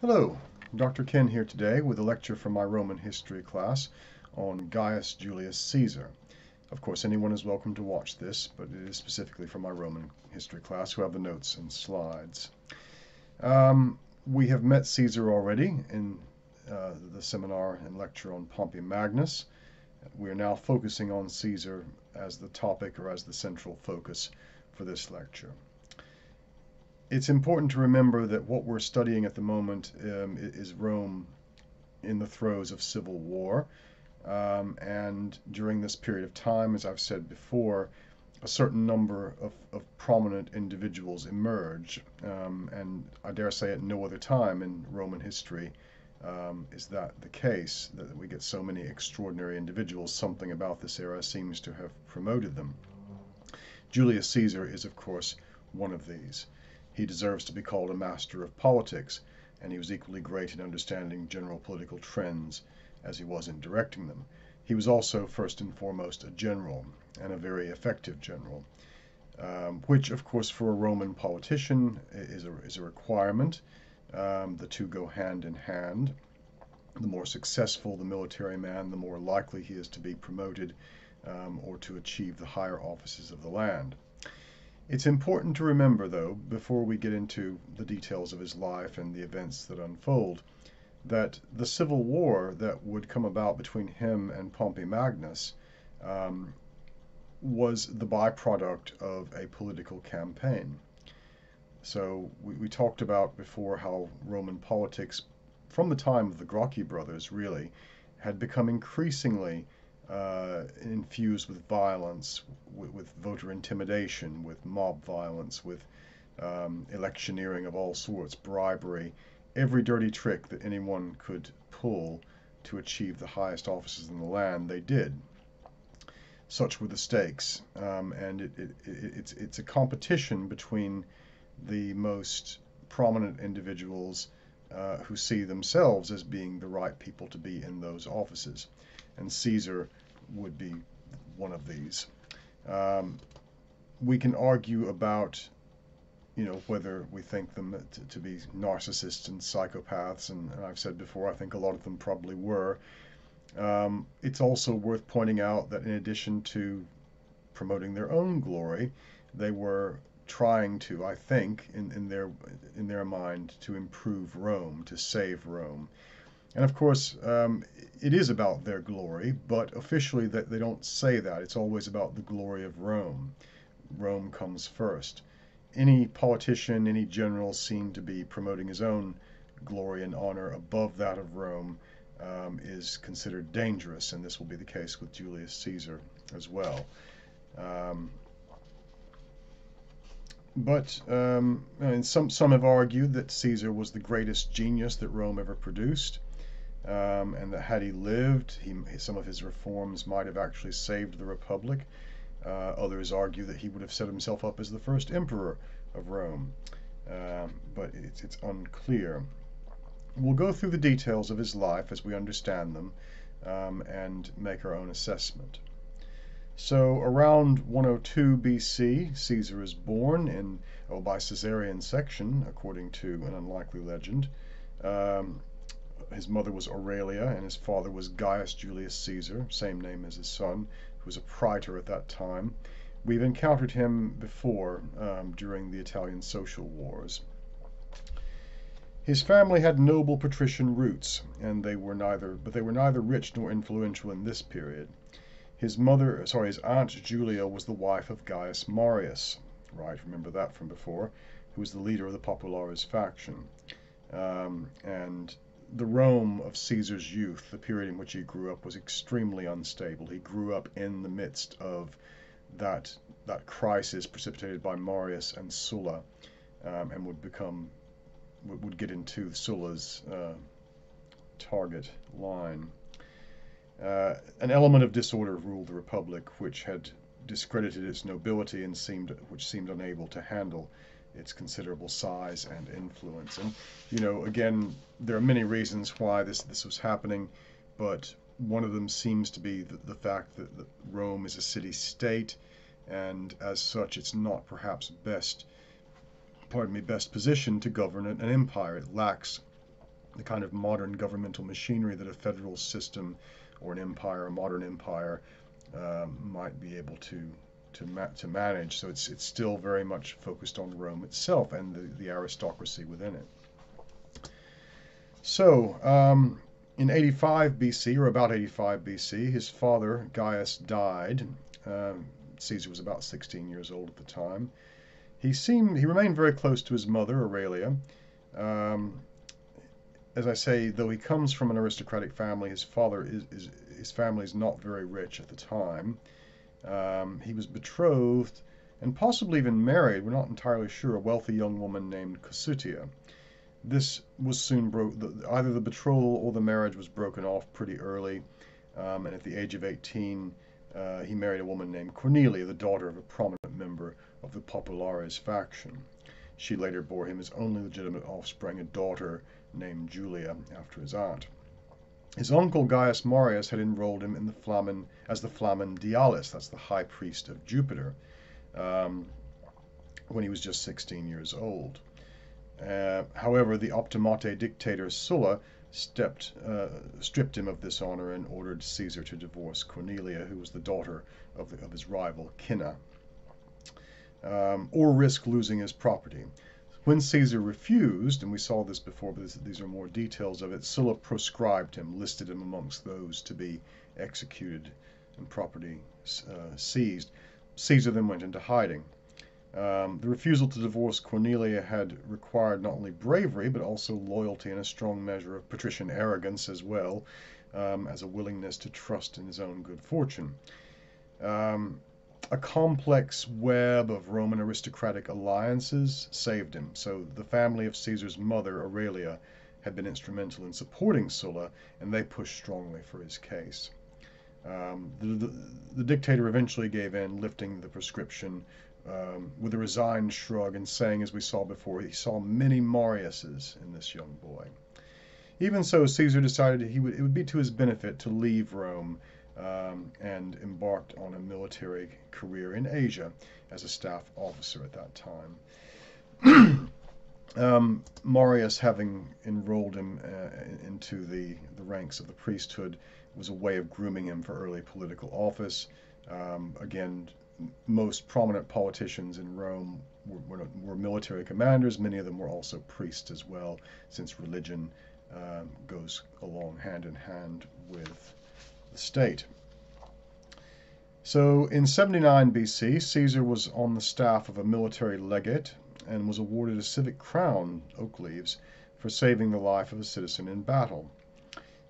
Hello, Dr. Ken here today with a lecture from my Roman history class on Gaius Julius Caesar. Of course, anyone is welcome to watch this, but it is specifically for my Roman history class who have the notes and slides. Um, we have met Caesar already in uh, the seminar and lecture on Pompey Magnus. We are now focusing on Caesar as the topic or as the central focus for this lecture it's important to remember that what we're studying at the moment um, is Rome in the throes of civil war. Um, and during this period of time, as I've said before, a certain number of, of prominent individuals emerge. Um, and I dare say at no other time in Roman history um, is that the case, that we get so many extraordinary individuals. Something about this era seems to have promoted them. Julius Caesar is, of course, one of these. He deserves to be called a master of politics, and he was equally great in understanding general political trends as he was in directing them. He was also, first and foremost, a general, and a very effective general, um, which, of course, for a Roman politician is a, is a requirement. Um, the two go hand in hand. The more successful the military man, the more likely he is to be promoted um, or to achieve the higher offices of the land. It's important to remember, though, before we get into the details of his life and the events that unfold, that the civil war that would come about between him and Pompey Magnus um, was the byproduct of a political campaign. So we, we talked about before how Roman politics, from the time of the Gracchi brothers, really, had become increasingly uh, infused with violence, with, with, voter intimidation, with mob violence, with um, electioneering of all sorts, bribery, every dirty trick that anyone could pull to achieve the highest offices in the land, they did. Such were the stakes, um, and it, it, it, it's it's a competition between the most prominent individuals uh, who see themselves as being the right people to be in those offices and Caesar would be one of these. Um, we can argue about, you know, whether we think them to, to be narcissists and psychopaths, and, and, I've said before, I think a lot of them probably were. Um, it's also worth pointing out that in addition to promoting their own glory, they were trying to, I think, in, in their in their mind, to improve Rome, to save Rome. And of course, um, it is about their glory, but officially that they don't say that. It's always about the glory of Rome. Rome comes first. Any politician, any general seen to be promoting his own glory and honor above that of Rome um, is considered dangerous, and this will be the case with Julius Caesar as well. Um, but um, some some have argued that Caesar was the greatest genius that Rome ever produced um, and that had he lived, he, some of his reforms might have actually saved the Republic. Uh, others argue that he would have set himself up as the first emperor of Rome, um, but it's, it's unclear. We'll go through the details of his life as we understand them um, and make our own assessment. So around 102 BC, Caesar is born in, oh, by Caesarean section, according to an unlikely legend. Um, his mother was Aurelia, and his father was Gaius Julius Caesar, same name as his son, who was a praetor at that time. We've encountered him before um, during the Italian social wars. His family had noble patrician roots, and they were neither, but they were neither rich nor influential in this period. His mother, sorry, his aunt Julia was the wife of Gaius Marius, right? Remember that from before, who was the leader of the Populares faction. Um, and the Rome of Caesar's youth, the period in which he grew up, was extremely unstable. He grew up in the midst of that that crisis precipitated by Marius and Sulla, um, and would become would get into Sulla's uh, target line. Uh, an element of disorder ruled the republic, which had discredited its nobility and seemed which seemed unable to handle its considerable size and influence. And you know, again, there are many reasons why this this was happening, but one of them seems to be the, the fact that, that Rome is a city-state, and as such, it's not perhaps best, pardon me, best positioned to govern an empire. It lacks the kind of modern governmental machinery that a federal system or an empire, a modern empire, um, might be able to to, ma to manage. So it's it's still very much focused on Rome itself and the, the aristocracy within it. So um, in 85 BC, or about 85 BC, his father Gaius died. Um, Caesar was about 16 years old at the time. He seemed he remained very close to his mother Aurelia. Um, as I say, though he comes from an aristocratic family, his father is, is his family is not very rich at the time. Um, he was betrothed and possibly even married, we're not entirely sure, a wealthy young woman named Cossutia. This was soon broke, either the betrothal or the marriage was broken off pretty early, um, and at the age of 18, uh, he married a woman named Cornelia, the daughter of a prominent member of the Populares faction. She later bore him his only legitimate offspring, a daughter named Julia, after his aunt. His uncle Gaius Marius had enrolled him in the Flamen as the Flamen Dialis, that's the high priest of Jupiter, um, when he was just 16 years old. Uh, however, the Optimate dictator Sulla stepped, uh, stripped him of this honor and ordered Caesar to divorce Cornelia, who was the daughter of, the, of his rival Cinna, um, or risk losing his property. When Caesar refused, and we saw this before, but this, these are more details of it, Sulla proscribed him, listed him amongst those to be executed and property uh, seized. Caesar then went into hiding. Um, the refusal to divorce Cornelia had required not only bravery, but also loyalty and a strong measure of patrician arrogance as well um, as a willingness to trust in his own good fortune. Um, a complex web of Roman aristocratic alliances saved him. So the family of Caesar's mother, Aurelia, had been instrumental in supporting Sulla, and they pushed strongly for his case. Um, the, the, the, dictator eventually gave in, lifting the prescription um, with a resigned shrug and saying, as we saw before, he saw many Mariuses in this young boy. Even so, Caesar decided he would, it would be to his benefit to leave Rome um, and embarked on a military career in Asia as a staff officer at that time. um, Marius, having enrolled him uh, into the, the ranks of the priesthood, was a way of grooming him for early political office. Um, again, most prominent politicians in Rome were, were, were, military commanders. Many of them were also priests as well, since religion um, goes along hand in hand with the state. So in 79 BC, Caesar was on the staff of a military legate and was awarded a civic crown, oak leaves, for saving the life of a citizen in battle.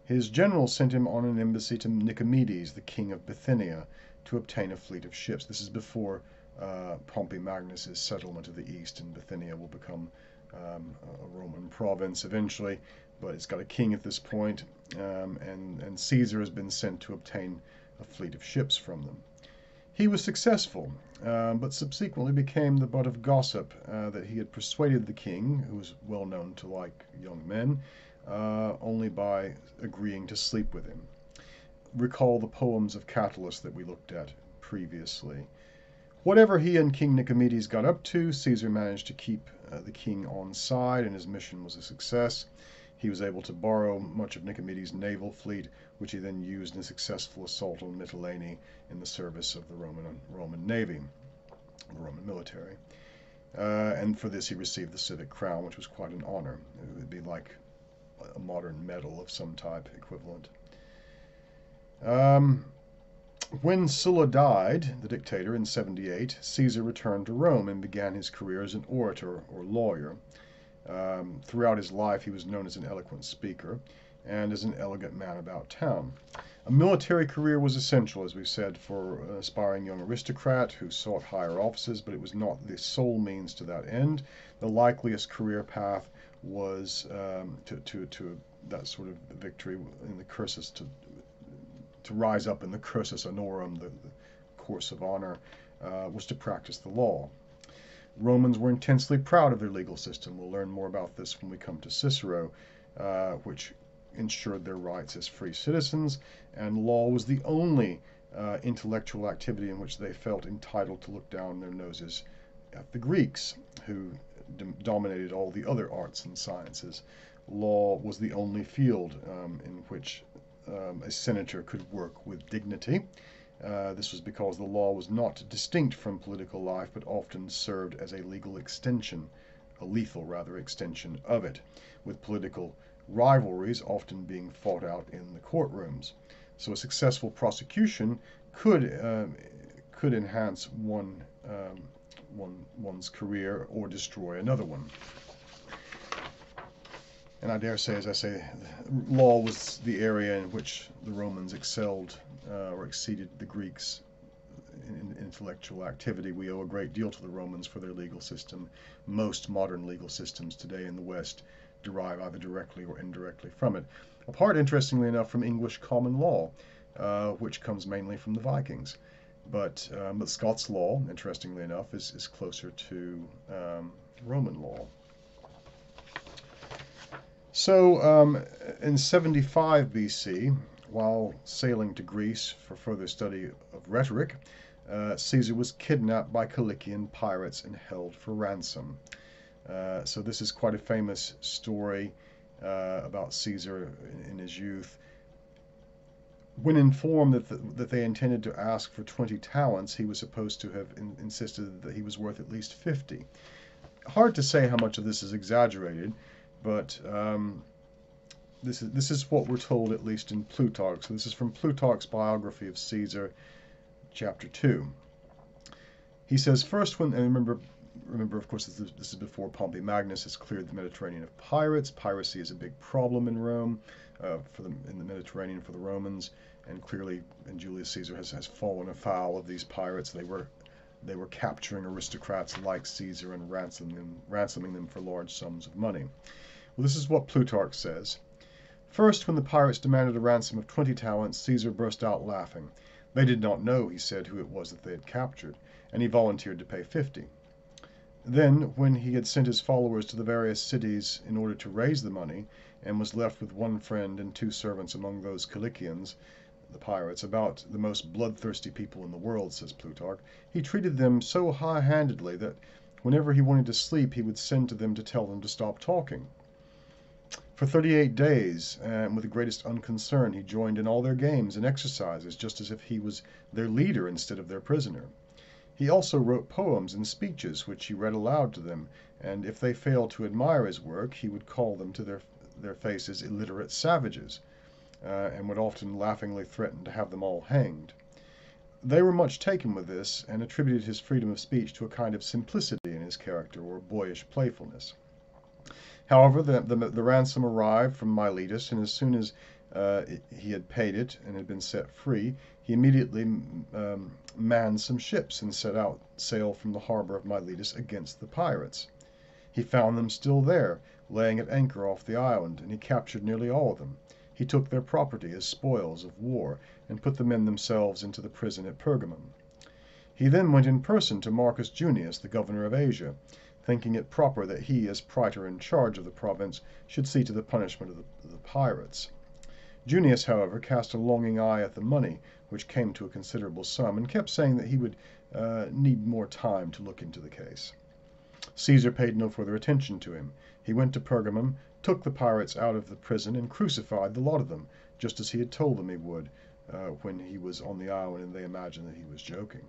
His general sent him on an embassy to Nicomedes, the king of Bithynia, to obtain a fleet of ships. This is before uh, Pompey Magnus's settlement of the east, and Bithynia will become um, a Roman province eventually, but it's got a king at this point, um, and, and Caesar has been sent to obtain a fleet of ships from them. He was successful, uh, but subsequently became the butt of gossip uh, that he had persuaded the king, who was well known to like young men, uh, only by agreeing to sleep with him. Recall the poems of Catullus that we looked at previously. Whatever he and King Nicomedes got up to, Caesar managed to keep uh, the king on side, and his mission was a success. He was able to borrow much of Nicomedes' naval fleet, which he then used in a successful assault on Mytilene in the service of the Roman, Roman navy, the Roman military. Uh, and for this he received the civic crown, which was quite an honor. It would be like a modern medal of some type equivalent. Um, when Sulla died, the dictator, in 78, Caesar returned to Rome and began his career as an orator or lawyer. Um, throughout his life, he was known as an eloquent speaker and as an elegant man about town. A military career was essential, as we've said, for an aspiring young aristocrat who sought higher offices, but it was not the sole means to that end. The likeliest career path was um, to, to, to that sort of victory in the cursus, to, to rise up in the cursus honorum, the, the course of honor, uh, was to practice the law. Romans were intensely proud of their legal system. We'll learn more about this when we come to Cicero, uh, which ensured their rights as free citizens, and law was the only uh, intellectual activity in which they felt entitled to look down their noses at the Greeks, who dominated all the other arts and sciences law was the only field um, in which um, a senator could work with dignity. Uh, this was because the law was not distinct from political life, but often served as a legal extension, a lethal, rather, extension of it, with political rivalries often being fought out in the courtrooms. So a successful prosecution could um, could enhance one, um, one one's career or destroy another one. And I dare say, as I say, law was the area in which the Romans excelled uh, or exceeded the Greeks in, in intellectual activity. We owe a great deal to the Romans for their legal system. Most modern legal systems today in the West derive either directly or indirectly from it. Apart, interestingly enough, from English common law, uh, which comes mainly from the Vikings. But, um, but Scots law, interestingly enough, is, is closer to um, Roman law. So um, in 75 BC, while sailing to Greece for further study of rhetoric, uh, Caesar was kidnapped by Cilician pirates and held for ransom. Uh, so this is quite a famous story uh, about Caesar in, in, his youth. When informed that, the, that they intended to ask for 20 talents, he was supposed to have in, insisted that he was worth at least 50. Hard to say how much of this is exaggerated, but um, this is this is what we're told at least in Plutarch. So this is from Plutarch's biography of Caesar, chapter two. He says first when and remember remember of course this is, this is before Pompey Magnus has cleared the Mediterranean of pirates. Piracy is a big problem in Rome, uh, for the in the Mediterranean for the Romans, and clearly and Julius Caesar has has fallen afoul of these pirates. They were they were capturing aristocrats like Caesar and ransoming them, ransoming them for large sums of money. Well, this is what Plutarch says. First, when the pirates demanded a ransom of twenty talents, Caesar burst out laughing. They did not know, he said, who it was that they had captured, and he volunteered to pay fifty. Then, when he had sent his followers to the various cities in order to raise the money, and was left with one friend and two servants among those Cilicians, the pirates, about the most bloodthirsty people in the world, says Plutarch, he treated them so high handedly that whenever he wanted to sleep he would send to them to tell them to stop talking. For thirty eight days, and with the greatest unconcern, he joined in all their games and exercises, just as if he was their leader instead of their prisoner. He also wrote poems and speeches, which he read aloud to them, and if they failed to admire his work, he would call them to their, their faces illiterate savages uh, and would often laughingly threaten to have them all hanged. They were much taken with this, and attributed his freedom of speech to a kind of simplicity in his character, or boyish playfulness. However, the, the, the ransom arrived from Miletus, and as soon as uh, he had paid it and had been set free, he immediately um, manned some ships and set out sail from the harbor of Miletus against the pirates. He found them still there, laying at anchor off the island, and he captured nearly all of them. He took their property as spoils of war, and put the men themselves into the prison at Pergamum. He then went in person to Marcus Junius, the governor of Asia, thinking it proper that he, as praetor in charge of the province, should see to the punishment of the, the pirates. Junius, however, cast a longing eye at the money, which came to a considerable sum, and kept saying that he would uh, need more time to look into the case. Caesar paid no further attention to him. He went to Pergamum, took the pirates out of the prison, and crucified the lot of them, just as he had told them he would uh, when he was on the island and they imagined that he was joking.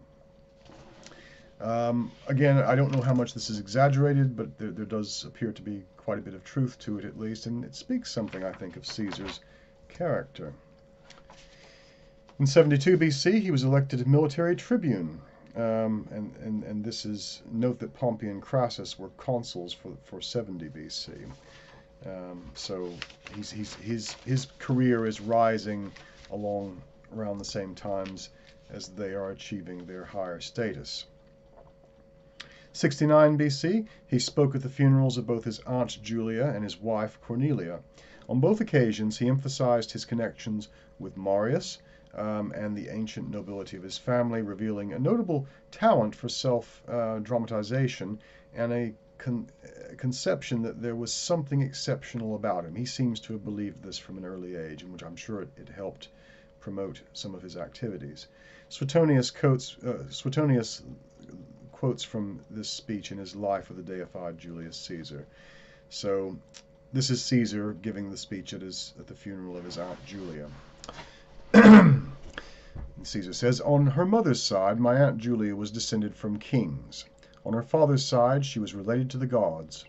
Um, again, I don't know how much this is exaggerated, but there, there, does appear to be quite a bit of truth to it at least, and it speaks something, I think, of Caesar's character. In 72 BC, he was elected military tribune, um, and, and, and this is, note that Pompey and Crassus were consuls for, for 70 BC. Um, so he's, he's, his, his career is rising along around the same times as they are achieving their higher status. 69 BC, he spoke at the funerals of both his aunt Julia and his wife Cornelia. On both occasions, he emphasized his connections with Marius um, and the ancient nobility of his family, revealing a notable talent for self uh, dramatization and a con conception that there was something exceptional about him. He seems to have believed this from an early age, in which I'm sure it, it helped promote some of his activities. Suetonius quotes, uh, Suetonius quotes from this speech in his life of the deified Julius Caesar. So this is Caesar giving the speech at his at the funeral of his aunt Julia. Caesar says, On her mother's side, my aunt Julia was descended from kings. On her father's side, she was related to the gods.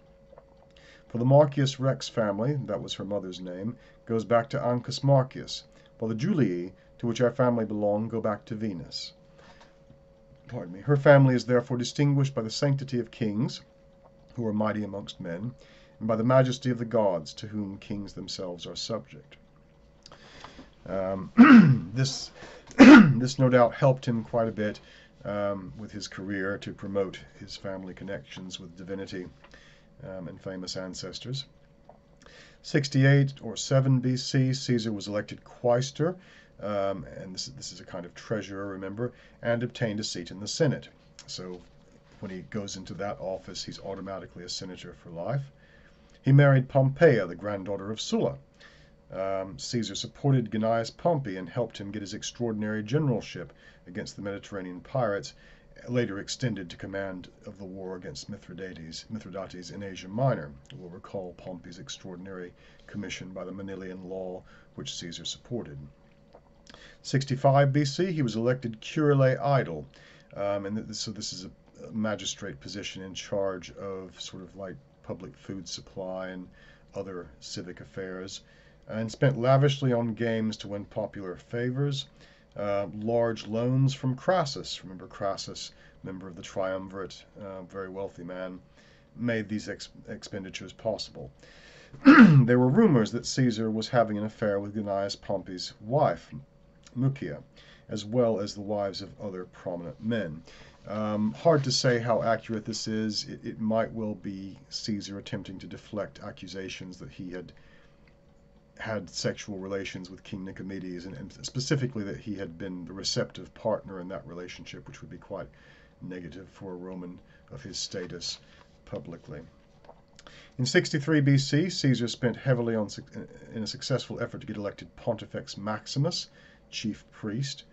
For the Marcius Rex family, that was her mother's name, goes back to Ancus Marcius, while the Julii, to which our family belong, go back to Venus. Pardon me. Her family is therefore distinguished by the sanctity of kings, who are mighty amongst men, and by the majesty of the gods, to whom kings themselves are subject. Um, this, this no doubt helped him quite a bit um, with his career to promote his family connections with divinity um, and famous ancestors. 68 or 7 BC, Caesar was elected quaestor, um, and this, this is a kind of treasurer, remember, and obtained a seat in the Senate. So when he goes into that office, he's automatically a senator for life. He married Pompeia, the granddaughter of Sulla. Um, Caesar supported Gnaeus Pompey and helped him get his extraordinary generalship against the Mediterranean pirates, later extended to command of the war against Mithridates, Mithridates in Asia Minor. Will recall Pompey's extraordinary commission by the Manilian law, which Caesar supported. 65 BC, he was elected curule aedile. um, and this, so this is a magistrate position in charge of sort of like public food supply and other civic affairs, and spent lavishly on games to win popular favors. Uh, large loans from Crassus. Remember Crassus, member of the triumvirate, uh, very wealthy man, made these ex expenditures possible. there were rumors that Caesar was having an affair with Gnaeus Pompey's wife, Mucia, as well as the wives of other prominent men. Um, hard to say how accurate this is. It, it, might well be Caesar attempting to deflect accusations that he had had sexual relations with King Nicomedes, and, and, specifically that he had been the receptive partner in that relationship, which would be quite negative for a Roman of his status publicly. In 63 BC, Caesar spent heavily on, in a successful effort to get elected Pontifex Maximus, chief priest.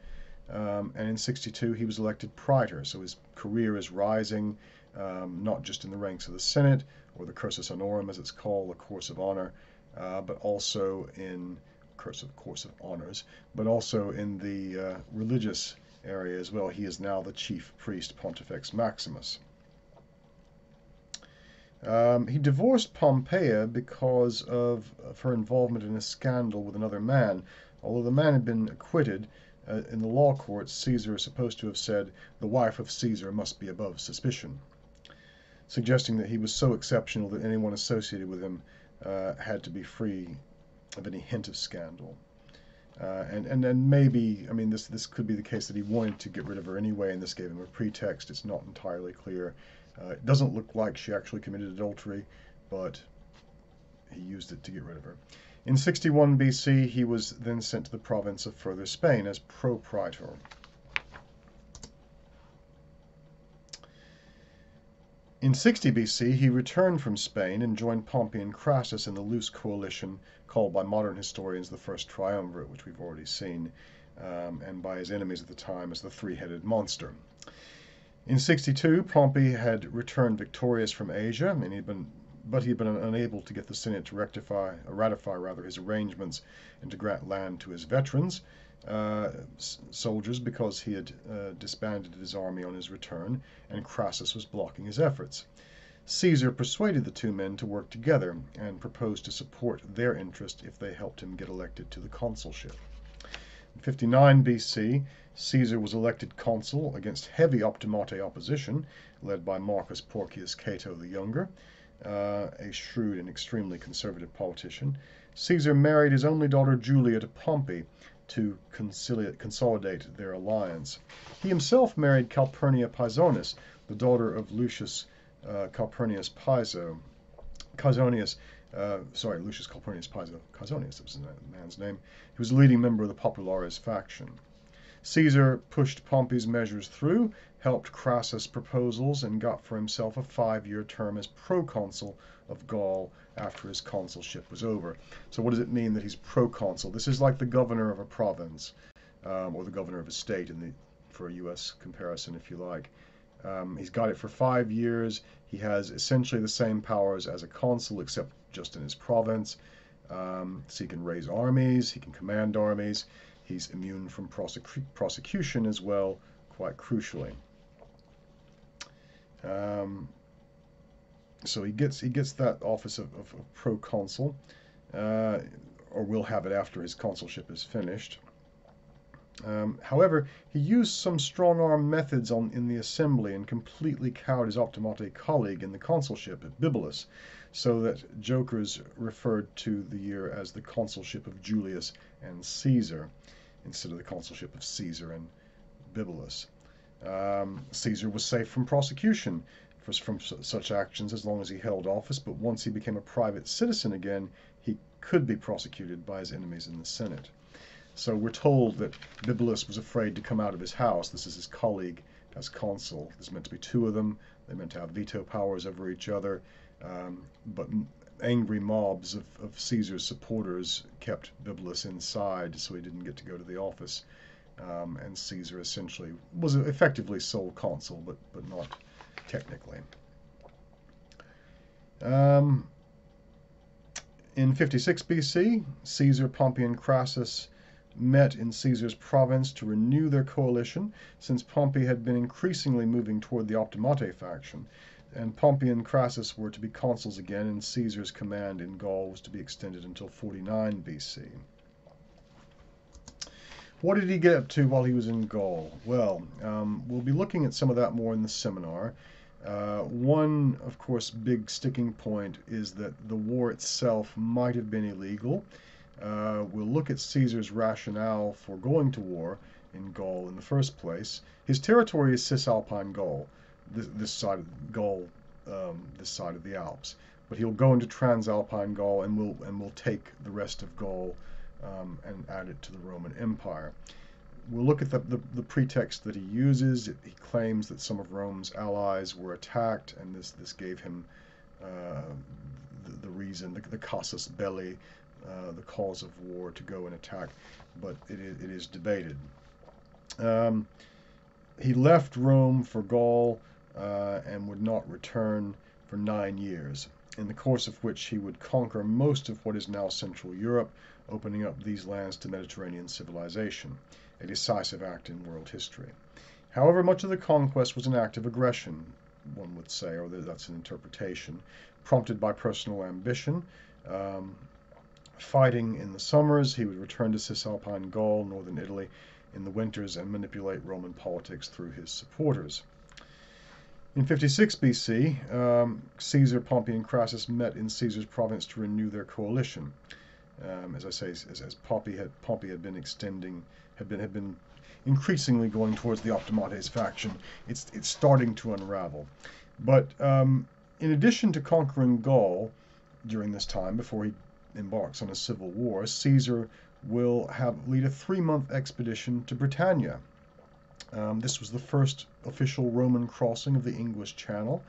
Um, and in 62, he was elected praetor, so his career is rising, um, not just in the ranks of the Senate, or the cursus honorum, as it's called, the course of honor, uh, but also in course of course of honors, but also in the uh, religious area as well. He is now the chief priest, Pontifex Maximus. Um, he divorced Pompeia because of, of, her involvement in a scandal with another man, Although the man had been acquitted, uh, in the law courts Caesar is supposed to have said, "The wife of Caesar must be above suspicion," suggesting that he was so exceptional that anyone associated with him uh, had to be free of any hint of scandal. Uh, and and then maybe I mean this this could be the case that he wanted to get rid of her anyway, and this gave him a pretext. It's not entirely clear. Uh, it doesn't look like she actually committed adultery, but he used it to get rid of her. In 61 BC, he was then sent to the province of Further Spain as propraetor. In 60 BC, he returned from Spain and joined Pompey and Crassus in the loose coalition called by modern historians the First Triumvirate, which we've already seen, um, and by his enemies at the time as the Three-Headed Monster. In 62, Pompey had returned victorious from Asia, and he'd been but he had been unable to get the Senate to rectify, ratify rather, his arrangements and to grant land to his veterans uh, soldiers because he had uh, disbanded his army on his return, and Crassus was blocking his efforts. Caesar persuaded the two men to work together and proposed to support their interest if they helped him get elected to the consulship. In 59 BC, Caesar was elected consul against heavy optimate opposition, led by Marcus Porcius Cato the Younger uh, a shrewd and extremely conservative politician, Caesar married his only daughter Julia to Pompey to consolidate their alliance. He himself married Calpurnia Pisonis, the daughter of Lucius uh, Calpurnius Piso. Casonius, uh, sorry, Lucius Calpurnius Piso, Casonius, that was the man's name. He was a leading member of the Populares faction. Caesar pushed Pompey's measures through, helped Crassus' proposals, and got for himself a five-year term as proconsul of Gaul after his consulship was over. So what does it mean that he's proconsul? This is like the governor of a province, um, or the governor of a state in the, for a U.S. comparison, if you like. Um, he's got it for five years. He has essentially the same powers as a consul, except just in his province. Um, so he can raise armies, he can command armies. He's immune from prosecu prosecution as well, quite crucially. Um, so he gets he gets that office of, of, of proconsul, uh, or will have it after his consulship is finished. Um, however, he used some strong-arm methods on, in the assembly and completely cowed his optimate colleague in the consulship Bibulus, so that jokers referred to the year as the consulship of Julius and Caesar, instead of the consulship of Caesar and Bibulus. Um, Caesar was safe from prosecution for, from such actions as long as he held office, but once he became a private citizen again, he could be prosecuted by his enemies in the Senate. So we're told that Bibulus was afraid to come out of his house. This is his colleague as consul. There's meant to be two of them. They're meant to have veto powers over each other. Um, but angry mobs of, of Caesar's supporters kept Bibulus inside so he didn't get to go to the office. Um, and Caesar essentially was effectively sole consul, but, but not technically. Um, in 56 BC, Caesar, Pompey, and Crassus met in Caesar's province to renew their coalition, since Pompey had been increasingly moving toward the Optimate faction, and Pompey and Crassus were to be consuls again, and Caesar's command in Gaul was to be extended until 49 BC. What did he get up to while he was in Gaul? Well, um, we'll be looking at some of that more in the seminar. Uh, one, of course, big sticking point is that the war itself might have been illegal uh, we'll look at Caesar's rationale for going to war in Gaul in the first place. His territory is Cisalpine Gaul, this, this side of Gaul, um, this side of the Alps. But he'll go into Transalpine Gaul and we'll and we'll take the rest of Gaul um, and add it to the Roman Empire. We'll look at the, the, the pretext that he uses. He claims that some of Rome's allies were attacked, and this this gave him uh, the, the, reason, the, the casus belli, uh, the cause of war to go and attack, but it is, it is debated. Um, he left Rome for Gaul uh, and would not return for nine years, in the course of which he would conquer most of what is now Central Europe, opening up these lands to Mediterranean civilization, a decisive act in world history. However, much of the conquest was an act of aggression, one would say, or that's an interpretation, prompted by personal ambition, um, fighting in the summers. He would return to Cisalpine Gaul, northern Italy, in the winters and manipulate Roman politics through his supporters. In 56 BC, um, Caesar, Pompey, and Crassus met in Caesar's province to renew their coalition. Um, as I say, as, as Pompey had Pompey had been extending, had been had been increasingly going towards the Optimates faction. It's it's starting to unravel. But um, in addition to conquering Gaul during this time, before he embarks on a civil war, Caesar will have lead a three-month expedition to Britannia. Um, this was the first official Roman crossing of the English Channel,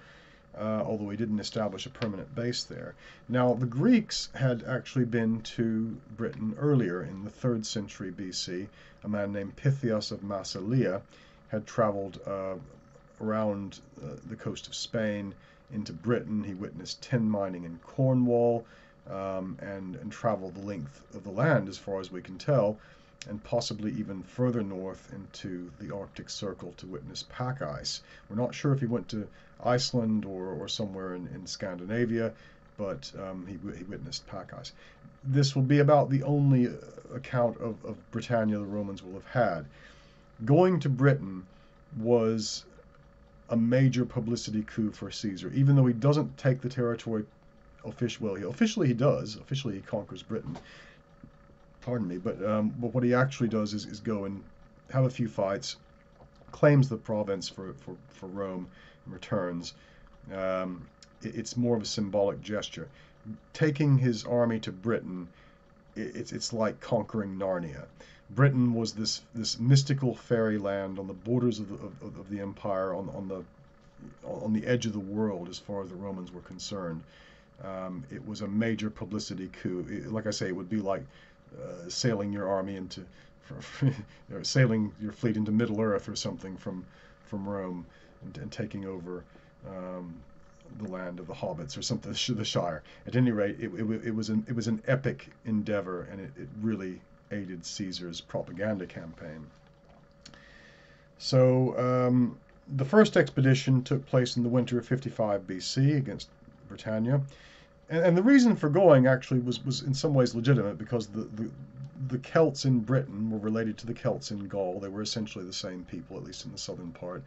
uh, although he didn't establish a permanent base there. Now, the Greeks had actually been to Britain earlier in the 3rd century BC. A man named Pytheas of Massalia had traveled uh, around uh, the coast of Spain into Britain. He witnessed tin mining in Cornwall um, and, and travel the length of the land as far as we can tell, and possibly even further north into the Arctic Circle to witness pack ice. We're not sure if he went to Iceland or, or somewhere in, in Scandinavia, but um, he, he witnessed pack ice. This will be about the only uh, account of, of Britannia the Romans will have had. Going to Britain was a major publicity coup for Caesar, even though he doesn't take the territory official. Well, officially he does. Officially he conquers Britain. Pardon me, but um, but what he actually does is, is go and have a few fights, claims the province for for, for Rome, and returns. Um, it, it's more of a symbolic gesture. Taking his army to Britain, it, it's it's like conquering Narnia. Britain was this this mystical fairyland on the borders of the, of, of the empire, on on the on the edge of the world as far as the Romans were concerned. Um, it was a major publicity coup. It, like I say, it would be like uh, sailing your army into, sailing your fleet into Middle Earth or something from from Rome and, and taking over um, the land of the hobbits or something, the Shire. At any rate, it, it, it was an it was an epic endeavor, and it, it really aided Caesar's propaganda campaign. So um, the first expedition took place in the winter of 55 BC against Britannia, and, and, the reason for going actually was was in some ways legitimate because the, the the Celts in Britain were related to the Celts in Gaul. They were essentially the same people, at least in the southern part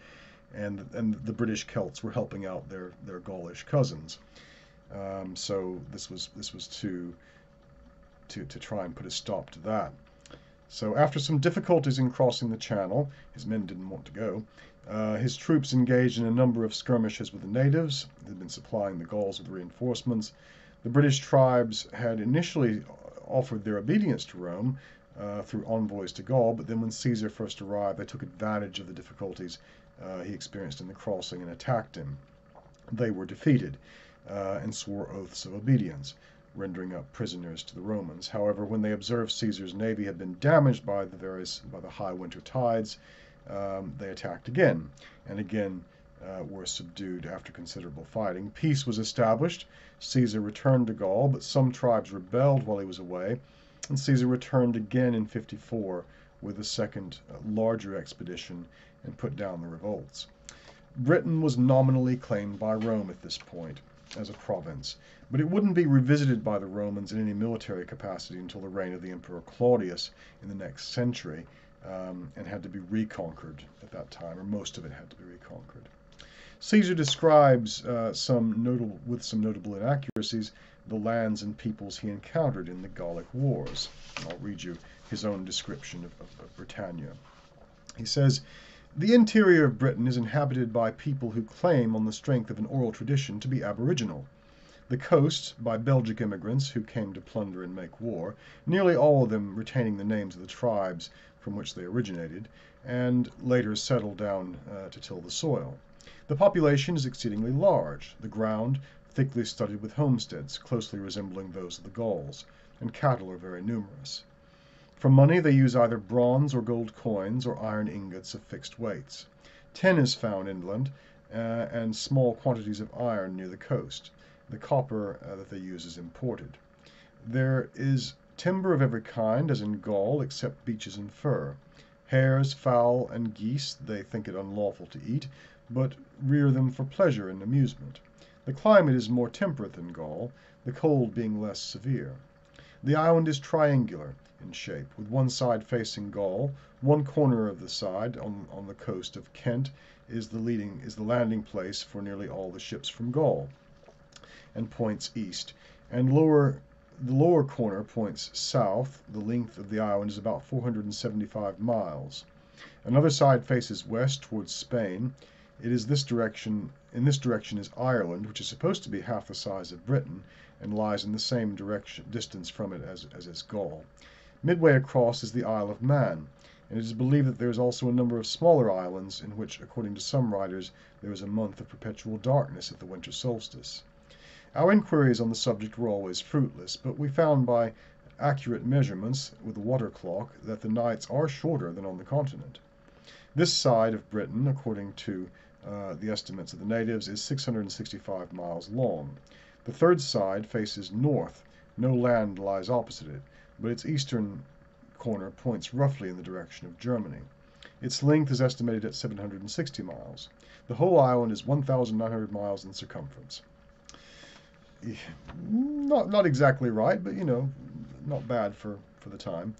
and and the British Celts were helping out their their Gaulish cousins. Um, so this was this was to to to try and put a stop to that. So after some difficulties in crossing the Channel, his men didn't want to go. Uh, his troops engaged in a number of skirmishes with the natives. They'd been supplying the Gauls with reinforcements. The British tribes had initially offered their obedience to Rome, uh, through envoys to Gaul, but then when Caesar first arrived, they took advantage of the difficulties uh, he experienced in the crossing and attacked him. They were defeated uh, and swore oaths of obedience, rendering up prisoners to the Romans. However, when they observed Caesar's navy had been damaged by the various by the high winter tides, um, they attacked again, and again uh, were subdued after considerable fighting. Peace was established. Caesar returned to Gaul, but some tribes rebelled while he was away, and Caesar returned again in 54 with a second, uh, larger expedition and put down the revolts. Britain was nominally claimed by Rome at this point as a province, but it wouldn't be revisited by the Romans in any military capacity until the reign of the Emperor Claudius in the next century, um, and had to be reconquered at that time, or most of it had to be reconquered. Caesar describes uh, some notable, with some notable inaccuracies the lands and peoples he encountered in the Gallic Wars. I'll read you his own description of, of, of Britannia. He says, the interior of Britain is inhabited by people who claim, on the strength of an oral tradition, to be aboriginal. The coast, by Belgic immigrants who came to plunder and make war, nearly all of them retaining the names of the tribes from which they originated, and later settled down uh, to till the soil. The population is exceedingly large, the ground thickly studded with homesteads, closely resembling those of the Gauls, and cattle are very numerous. For money they use either bronze or gold coins or iron ingots of fixed weights. Tin is found inland, uh, and small quantities of iron near the coast. The copper uh, that they use is imported. There is timber of every kind, as in Gaul, except beeches and fir. Hares, fowl, and geese they think it unlawful to eat, but rear them for pleasure and amusement. The climate is more temperate than Gaul, the cold being less severe. The island is triangular in shape, with one side facing Gaul. One corner of the side, on, on the coast of Kent, is the leading is the landing place for nearly all the ships from Gaul, and points east. And lower the lower corner points south. The length of the island is about 475 miles. Another side faces west towards Spain. It is this direction in this direction is Ireland, which is supposed to be half the size of Britain, and lies in the same direction distance from it as, as is Gaul. Midway across is the Isle of Man, and it is believed that there is also a number of smaller islands in which, according to some writers, there is a month of perpetual darkness at the winter solstice. Our inquiries on the subject were always fruitless, but we found by accurate measurements with a water clock that the nights are shorter than on the continent. This side of Britain, according to uh, the estimates of the natives, is 665 miles long. The third side faces north. No land lies opposite it but its eastern corner points roughly in the direction of Germany. Its length is estimated at 760 miles. The whole island is 1,900 miles in circumference. Not, not exactly right, but you know, not bad for, for the time.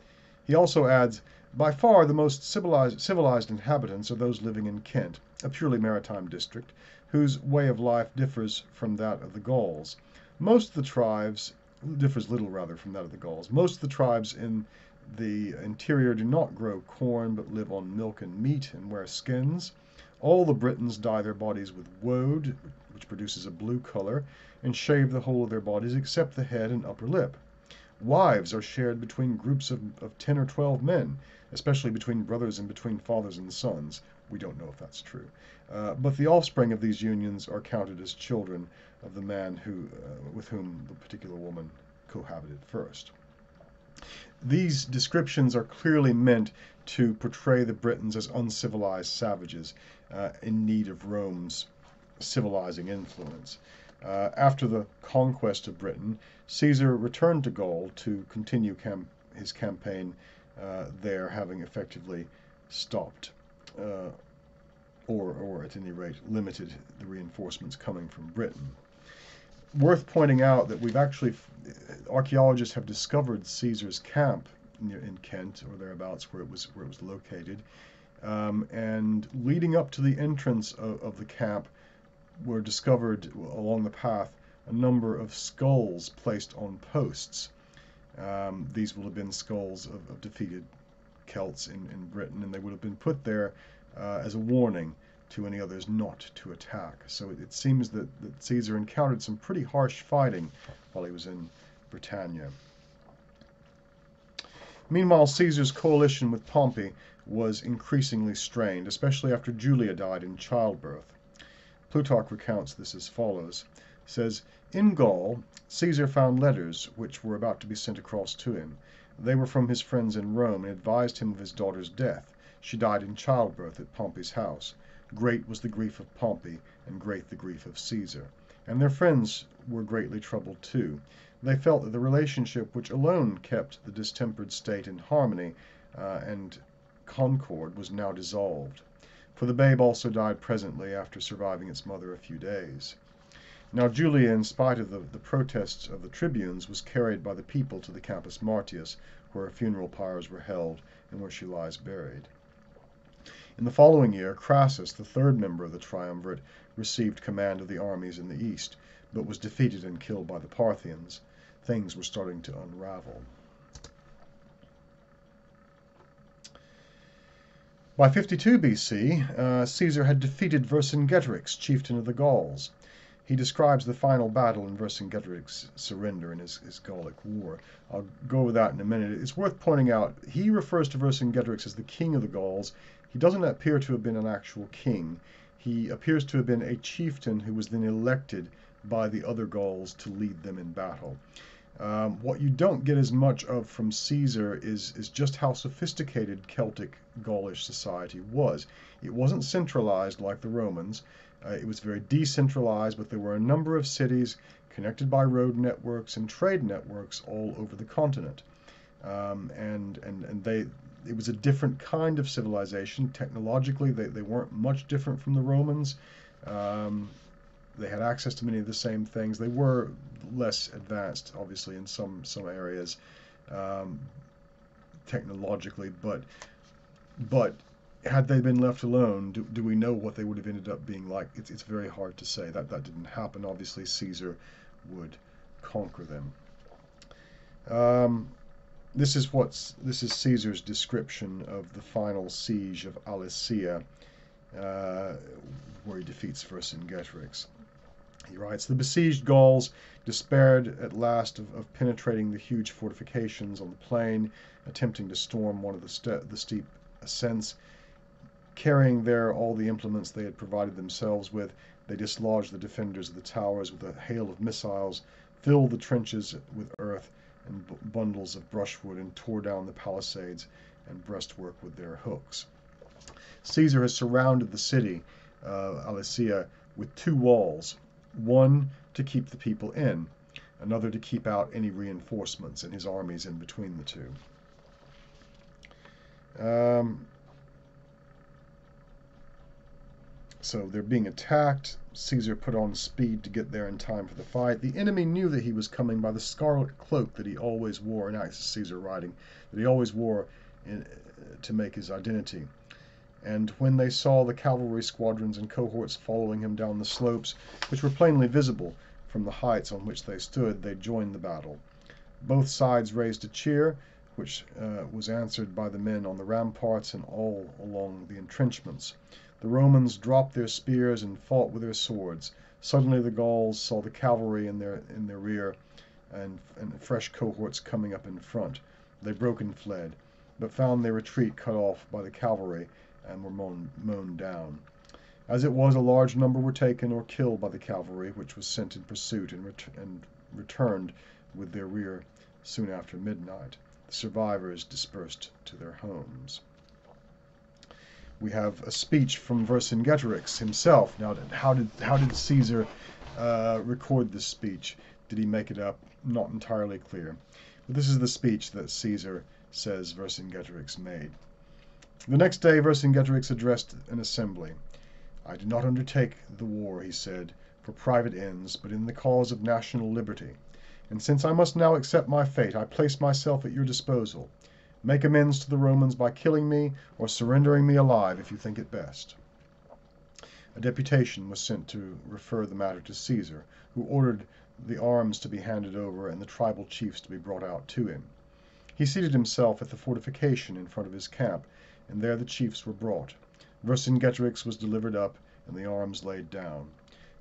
He also adds, by far the most civilized, civilized inhabitants are those living in Kent, a purely maritime district, whose way of life differs from that of the Gauls. Most of the tribes differs little rather from that of the Gauls. Most of the tribes in the interior do not grow corn, but live on milk and meat and wear skins. All the Britons dye their bodies with woad, which produces a blue color, and shave the whole of their bodies except the head and upper lip. Wives are shared between groups of, of 10 or 12 men, especially between brothers and between fathers and sons. We don't know if that's true. Uh, but the offspring of these unions are counted as children of the man who, uh, with whom the particular woman cohabited first. These descriptions are clearly meant to portray the Britons as uncivilized savages uh, in need of Rome's civilizing influence. Uh, after the conquest of Britain, Caesar returned to Gaul to continue cam his campaign uh, there, having effectively stopped uh, or, or at any rate limited the reinforcements coming from Britain. Worth pointing out that we've actually, archaeologists have discovered Caesar's camp near, in Kent or thereabouts where it was where it was located, um, and leading up to the entrance of, of the camp were discovered along the path a number of skulls placed on posts. Um, these would have been skulls of, of defeated Celts in, in Britain, and they would have been put there uh, as a warning to any others not to attack. So it, it seems that, that Caesar encountered some pretty harsh fighting while he was in Britannia. Meanwhile, Caesar's coalition with Pompey was increasingly strained, especially after Julia died in childbirth. Plutarch recounts this as follows says, In Gaul, Caesar found letters which were about to be sent across to him. They were from his friends in Rome, and advised him of his daughter's death. She died in childbirth at Pompey's house. Great was the grief of Pompey, and great the grief of Caesar. And their friends were greatly troubled too. They felt that the relationship which alone kept the distempered state in harmony uh, and concord was now dissolved. For the babe also died presently after surviving its mother a few days. Now Julia, in spite of the, the protests of the tribunes, was carried by the people to the Campus Martius, where her funeral pyres were held, and where she lies buried. In the following year, Crassus, the third member of the triumvirate, received command of the armies in the east, but was defeated and killed by the Parthians. Things were starting to unravel. By 52 BC, uh, Caesar had defeated Vercingetorix, chieftain of the Gauls. He describes the final battle in Vercingetorix's surrender in his, his Gallic War. I'll go over that in a minute. It's worth pointing out, he refers to Vercingetorix as the king of the Gauls. He doesn't appear to have been an actual king. He appears to have been a chieftain who was then elected by the other Gauls to lead them in battle. Um, what you don't get as much of from Caesar is, is just how sophisticated Celtic Gaulish society was. It wasn't centralized like the Romans. Uh, it was very decentralized, but there were a number of cities connected by road networks and trade networks all over the continent. Um, and, and, and they, it was a different kind of civilization. Technologically, they, they weren't much different from the Romans. Um, they had access to many of the same things. They were less advanced, obviously, in some some areas um, technologically, but but had they been left alone, do, do we know what they would have ended up being like? It's, it's very hard to say. That that didn't happen. Obviously, Caesar would conquer them. Um, this is what's this is Caesar's description of the final siege of Alesia, uh, where he defeats Vercingetorix. He writes, The besieged Gauls despaired at last of, of penetrating the huge fortifications on the plain, attempting to storm one of the, the steep ascents. Carrying there all the implements they had provided themselves with, they dislodged the defenders of the towers with a hail of missiles, filled the trenches with earth and bundles of brushwood, and tore down the palisades and breastwork with their hooks. Caesar has surrounded the city, uh, Alesia, with two walls, one to keep the people in, another to keep out any reinforcements and his armies in between the two. Um, so they're being attacked. Caesar put on speed to get there in time for the fight. The enemy knew that he was coming by the scarlet cloak that he always wore, and that's Caesar writing, that he always wore in, to make his identity. And when they saw the cavalry squadrons and cohorts following him down the slopes, which were plainly visible from the heights on which they stood, they joined the battle. Both sides raised a cheer, which uh, was answered by the men on the ramparts and all along the entrenchments. The Romans dropped their spears and fought with their swords. Suddenly the Gauls saw the cavalry in their in their rear, and, and fresh cohorts coming up in front. They broke and fled, but found their retreat cut off by the cavalry and were mown, mown down. As it was, a large number were taken or killed by the cavalry, which was sent in pursuit and, ret and returned with their rear soon after midnight. The survivors dispersed to their homes. we have a speech from Vercingetorix himself. Now, how did how did Caesar uh, record this speech? Did he make it up? Not entirely clear. But this is the speech that Caesar says Vercingetorix made. The next day Vercingetorix addressed an assembly. I do not undertake the war, he said, for private ends, but in the cause of national liberty. And since I must now accept my fate, I place myself at your disposal. Make amends to the Romans by killing me, or surrendering me alive if you think it best. A deputation was sent to refer the matter to Caesar, who ordered the arms to be handed over and the tribal chiefs to be brought out to him. He seated himself at the fortification in front of his camp, and there the chiefs were brought. Vercingetorix was delivered up, and the arms laid down.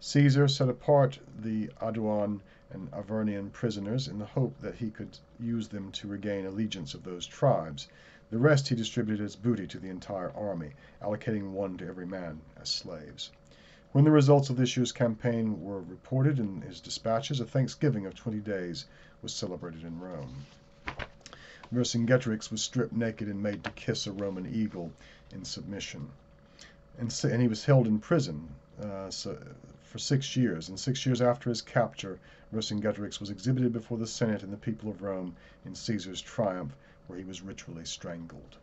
Caesar set apart the Aeduan and Arvernian prisoners in the hope that he could use them to regain allegiance of those tribes. The rest he distributed as booty to the entire army, allocating one to every man as slaves. When the results of this year's campaign were reported in his dispatches, a thanksgiving of twenty days was celebrated in Rome. Vercingetorix was stripped naked and made to kiss a Roman eagle in submission. And, and he was held in prison uh, so, for six years. And six years after his capture, Vercingetorix was exhibited before the Senate and the people of Rome in Caesar's triumph, where he was ritually strangled.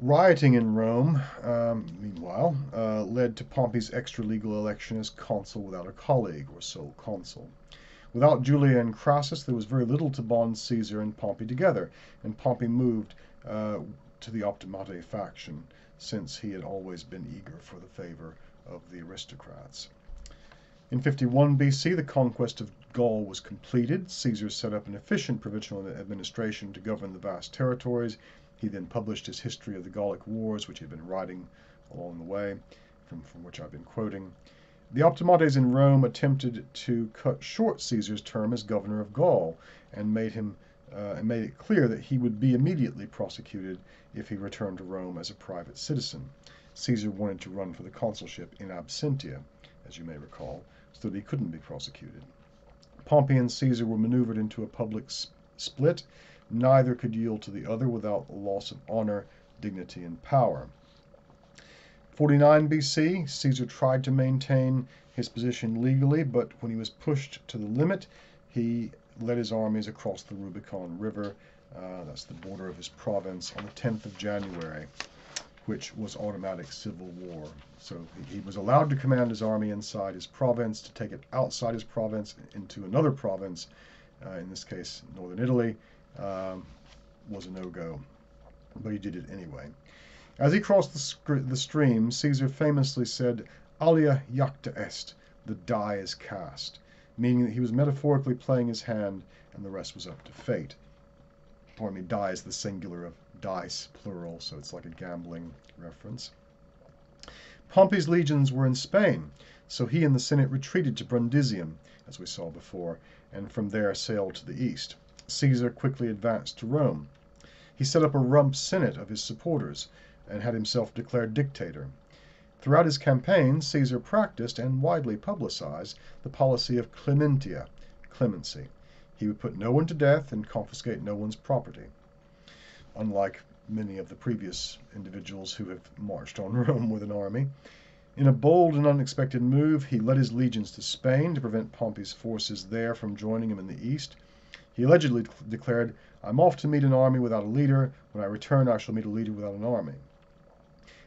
Rioting in Rome, um, meanwhile, uh, led to Pompey's extra-legal election as consul without a colleague, or sole consul. Without Julia and Crassus, there was very little to bond Caesar and Pompey together, and Pompey moved uh, to the Optimate faction, since he had always been eager for the favor of the aristocrats. In 51 BC, the conquest of Gaul was completed. Caesar set up an efficient provincial administration to govern the vast territories he then published his history of the Gallic Wars, which he had been writing along the way, from, from which I've been quoting. The Optimates in Rome attempted to cut short Caesar's term as governor of Gaul and made him uh, and made it clear that he would be immediately prosecuted if he returned to Rome as a private citizen. Caesar wanted to run for the consulship in absentia, as you may recall, so that he couldn't be prosecuted. Pompey and Caesar were maneuvered into a public split Neither could yield to the other without loss of honor, dignity, and power. 49 BC, Caesar tried to maintain his position legally, but when he was pushed to the limit, he led his armies across the Rubicon River, uh, that's the border of his province, on the 10th of January, which was automatic civil war. So he was allowed to command his army inside his province, to take it outside his province into another province, uh, in this case, northern Italy, um, was a no-go, but he did it anyway. As he crossed the, the stream, Caesar famously said, "Alea jacta est," the die is cast, meaning that he was metaphorically playing his hand and the rest was up to fate. Pardon me, die is the singular of dice, plural, so it's like a gambling reference. Pompey's legions were in Spain, so he and the Senate retreated to Brundisium, as we saw before, and from there sailed to the east. Caesar quickly advanced to Rome. He set up a rump senate of his supporters, and had himself declared dictator. Throughout his campaign, Caesar practiced and widely publicized the policy of clementia, clemency. He would put no one to death and confiscate no one's property. Unlike many of the previous individuals who have marched on Rome with an army. In a bold and unexpected move, he led his legions to Spain to prevent Pompey's forces there from joining him in the east. He allegedly declared, I'm off to meet an army without a leader. When I return, I shall meet a leader without an army.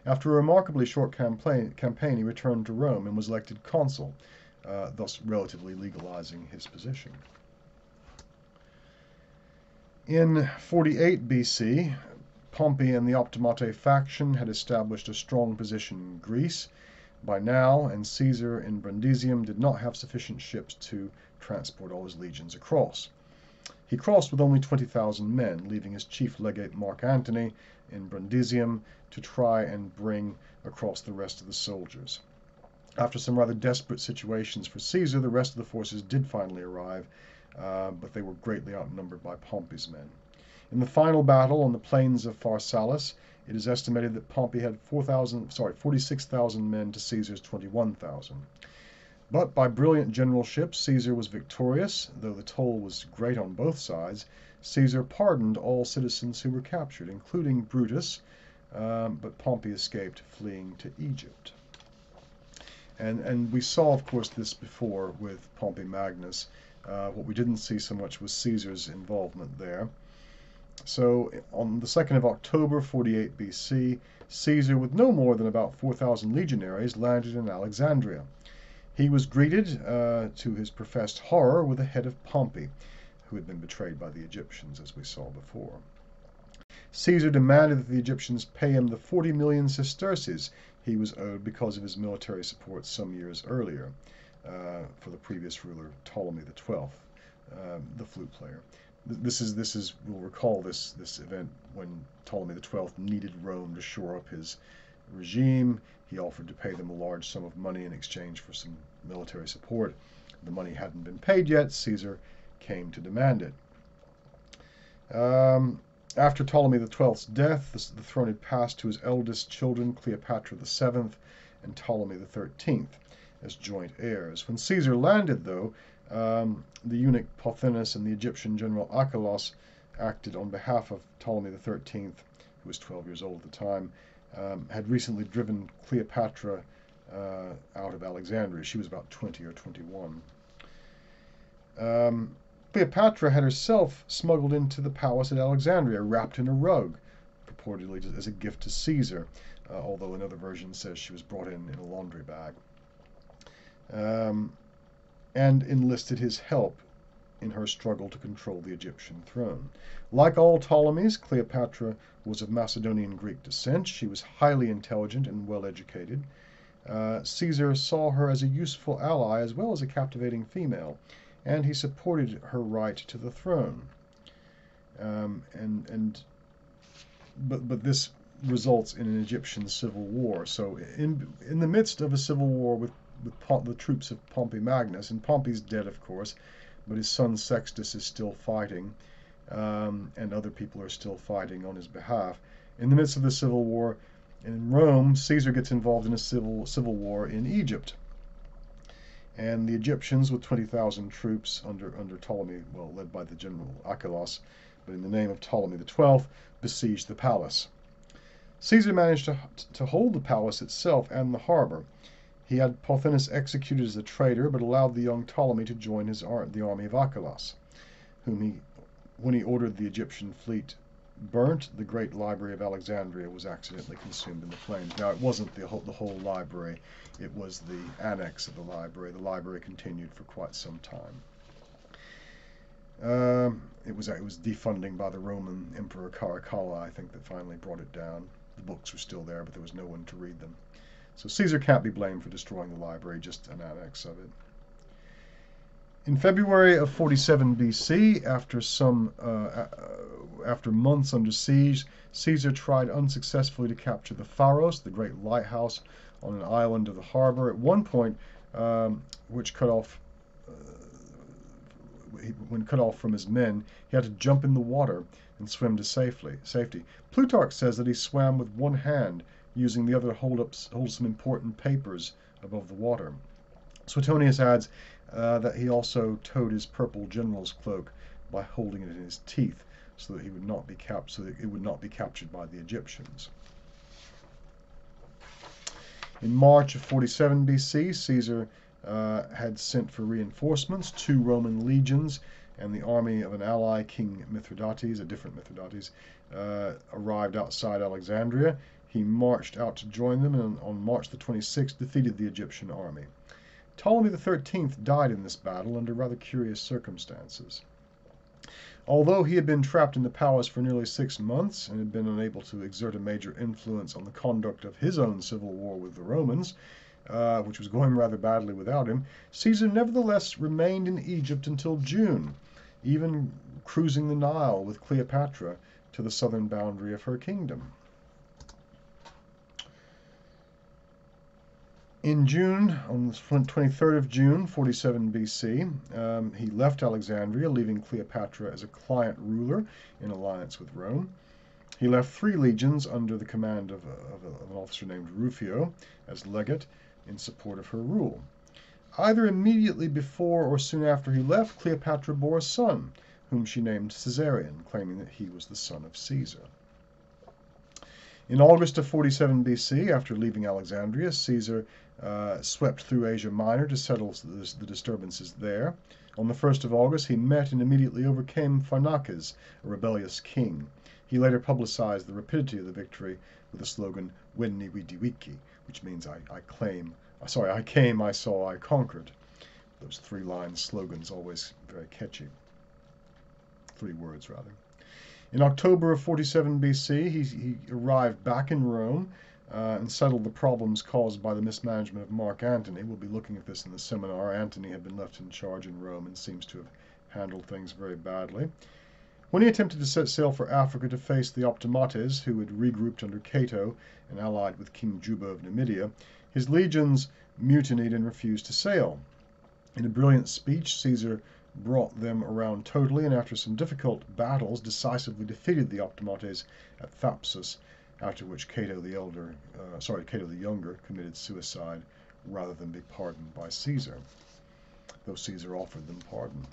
After a remarkably short campaign, campaign he returned to Rome and was elected consul, uh, thus relatively legalizing his position. In 48 BC, Pompey and the Optimate faction had established a strong position in Greece by now, and Caesar in Brundisium did not have sufficient ships to transport all his legions across. He crossed with only 20,000 men, leaving his chief legate Mark Antony in Brundisium to try and bring across the rest of the soldiers. After some rather desperate situations for Caesar, the rest of the forces did finally arrive, uh, but they were greatly outnumbered by Pompey's men. In the final battle on the plains of Pharsalus, it is estimated that Pompey had 4,000, sorry, 46,000 men to Caesar's 21,000. But by brilliant generalship, Caesar was victorious, though the toll was great on both sides. Caesar pardoned all citizens who were captured, including Brutus, um, but Pompey escaped, fleeing to Egypt. And, and we saw, of course, this before with Pompey Magnus. Uh, what we didn't see so much was Caesar's involvement there. So on the 2nd of October, 48 BC, Caesar, with no more than about 4,000 legionaries, landed in Alexandria. He was greeted, uh, to his professed horror, with the head of Pompey, who had been betrayed by the Egyptians, as we saw before. Caesar demanded that the Egyptians pay him the 40 million sesterces he was owed because of his military support some years earlier uh, for the previous ruler, Ptolemy XII, um, the flute player. This is this is we'll recall this this event when Ptolemy XII needed Rome to shore up his regime. He offered to pay them a large sum of money in exchange for some military support. The money hadn't been paid yet. Caesar came to demand it. Um, after Ptolemy XII's death, the, throne had passed to his eldest children, Cleopatra VII and Ptolemy XIII, as joint heirs. When Caesar landed, though, um, the eunuch Pothinus and the Egyptian general Archelaus acted on behalf of Ptolemy XIII, who was 12 years old at the time, um, had recently driven Cleopatra uh, out of Alexandria. She was about 20 or 21. Um, Cleopatra had herself smuggled into the palace at Alexandria, wrapped in a rug, purportedly as a gift to Caesar, uh, although another version says she was brought in in a laundry bag. Um, and enlisted his help in her struggle to control the Egyptian throne. Like all Ptolemies, Cleopatra was of Macedonian Greek descent. She was highly intelligent and well educated. Uh, Caesar saw her as a useful ally as well as a captivating female, and he supported her right to the throne. Um, and and but but this results in an Egyptian civil war. So in in the midst of a civil war with with the troops of Pompey Magnus, and Pompey's dead, of course, but his son Sextus is still fighting, um, and other people are still fighting on his behalf. In the midst of the civil war in Rome, Caesar gets involved in a civil civil war in Egypt, and the Egyptians, with 20,000 troops under under Ptolemy, well, led by the general Archelaus, but in the name of Ptolemy XII, besieged the palace. Caesar managed to, to hold the palace itself and the harbor. He had Pothinus executed as a traitor, but allowed the young Ptolemy to join his ar the army of Archelaus, whom he, when he ordered the Egyptian fleet burnt, the great library of Alexandria was accidentally consumed in the flames. Now, it wasn't the whole, the whole library, it was the annex of the library. The library continued for quite some time. Um, it was it was defunding by the Roman Emperor Caracalla, I think, that finally brought it down. The books were still there, but there was no one to read them. So Caesar can't be blamed for destroying the library, just an annex of it. In February of 47 BC, after some uh, uh, after months under siege, Caesar tried unsuccessfully to capture the Pharos, the great lighthouse on an island of the harbor. At one point, um, which cut off uh, when cut off from his men, he had to jump in the water and swim to safely, safety. Plutarch says that he swam with one hand using the other to hold, up, hold some important papers above the water. Suetonius adds uh, that he also towed his purple general's cloak by holding it in his teeth so that he would not be cap- so that it would not be captured by the Egyptians. In March of 47 BC, Caesar uh, had sent for reinforcements, two Roman legions and the army of an ally, King Mithridates, a different Mithridates, uh, arrived outside Alexandria he marched out to join them and on March the 26th defeated the Egyptian army. Ptolemy XIII died in this battle under rather curious circumstances. Although he had been trapped in the palace for nearly six months and had been unable to exert a major influence on the conduct of his own civil war with the Romans, uh, which was going rather badly without him, Caesar nevertheless remained in Egypt until June, even cruising the Nile with Cleopatra to the southern boundary of her kingdom. In June, on the 23rd of June, 47 BC, um, he left Alexandria, leaving Cleopatra as a client ruler in alliance with Rome. He left three legions under the command of, of, of an officer named Rufio as legate in support of her rule. Either immediately before or soon after he left, Cleopatra bore a son, whom she named Caesarion, claiming that he was the son of Caesar. In August of 47 B.C., after leaving Alexandria, Caesar uh, swept through Asia Minor to settle the, the disturbances there. On the 1st of August, he met and immediately overcame Pharnaces, a rebellious king. He later publicized the rapidity of the victory with the slogan "Veni Vidi Vici," which means I, I claim, uh, sorry, I came, I saw, I conquered. Those three line slogans always very catchy. Three words, rather. In October of 47 BC, he, he arrived back in Rome uh, and settled the problems caused by the mismanagement of Mark Antony. We'll be looking at this in the seminar. Antony had been left in charge in Rome and seems to have handled things very badly. When he attempted to set sail for Africa to face the Optimates, who had regrouped under Cato and allied with King Juba of Numidia, his legions mutinied and refused to sail. In a brilliant speech, Caesar brought them around totally, and after some difficult battles, decisively defeated the Optimates at Thapsus, after which Cato the elder, uh, sorry, Cato the younger, committed suicide rather than be pardoned by Caesar, though Caesar offered them pardon.